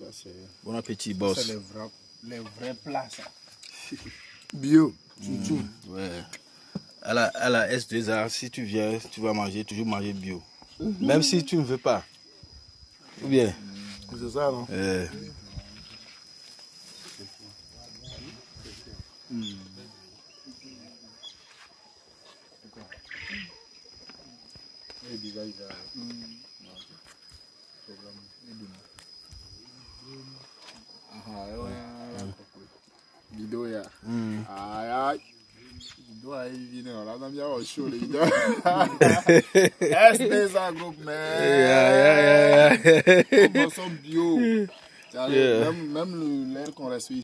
Ça, c'est Bon appétit, c'est boss. les vrais, les vrais plats, ça. Bio, chouchou. Ouais. À la, à la S2A, si tu viens, tu vas manger, toujours manger bio. Même si tu ne veux pas. Ou bien. C'est ça, non? Euh, Vidéo, ya. mm. Aïe, aïe. Vidéo, aïe, vidéo. Là, on a bien au chaud, les vidéos. Est-ce ça, groupe, mais. Yeah, yeah, yeah, yeah. On consomme bio. Yeah. Même, même l'air qu'on respire